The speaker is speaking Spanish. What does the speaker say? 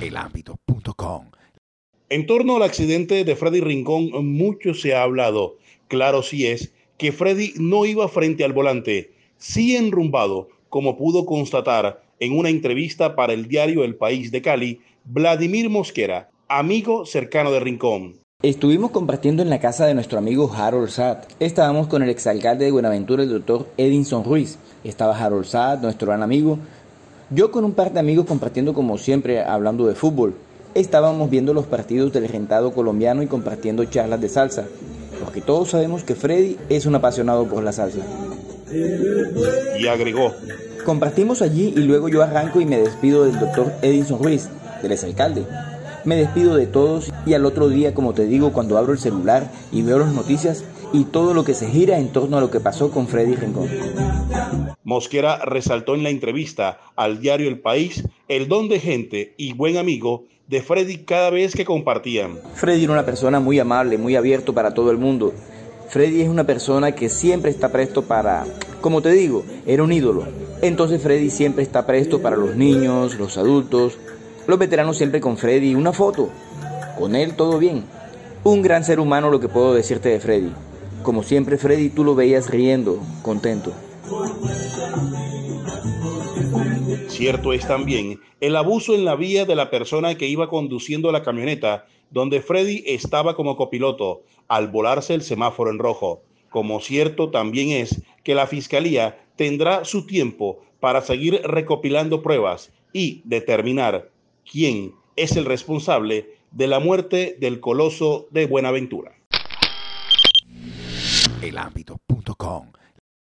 elambito.com. En torno al accidente de Freddy Rincón, mucho se ha hablado. Claro sí es que Freddy no iba frente al volante, sí enrumbado, como pudo constatar en una entrevista para el diario El País de Cali, Vladimir Mosquera, amigo cercano de Rincón. Estuvimos compartiendo en la casa de nuestro amigo Harold Saad. Estábamos con el exalcalde de Buenaventura, el doctor Edinson Ruiz. Estaba Harold Saad, nuestro gran amigo. Yo con un par de amigos compartiendo como siempre, hablando de fútbol. Estábamos viendo los partidos del rentado colombiano y compartiendo charlas de salsa. Porque todos sabemos que Freddy es un apasionado por la salsa. Y agregó. Compartimos allí y luego yo arranco y me despido del doctor Edinson Ruiz, del exalcalde. Me despido de todos y al otro día, como te digo, cuando abro el celular y veo las noticias y todo lo que se gira en torno a lo que pasó con Freddy Rincón. Mosquera resaltó en la entrevista al diario El País el don de gente y buen amigo de Freddy cada vez que compartían. Freddy era una persona muy amable, muy abierto para todo el mundo. Freddy es una persona que siempre está presto para, como te digo, era un ídolo. Entonces Freddy siempre está presto para los niños, los adultos, los veteranos siempre con Freddy, una foto. Con él todo bien. Un gran ser humano lo que puedo decirte de Freddy. Como siempre Freddy tú lo veías riendo, contento. Cierto es también el abuso en la vía de la persona que iba conduciendo la camioneta donde Freddy estaba como copiloto al volarse el semáforo en rojo. Como cierto también es que la Fiscalía tendrá su tiempo para seguir recopilando pruebas y determinar quién es el responsable de la muerte del coloso de Buenaventura. Elambito.com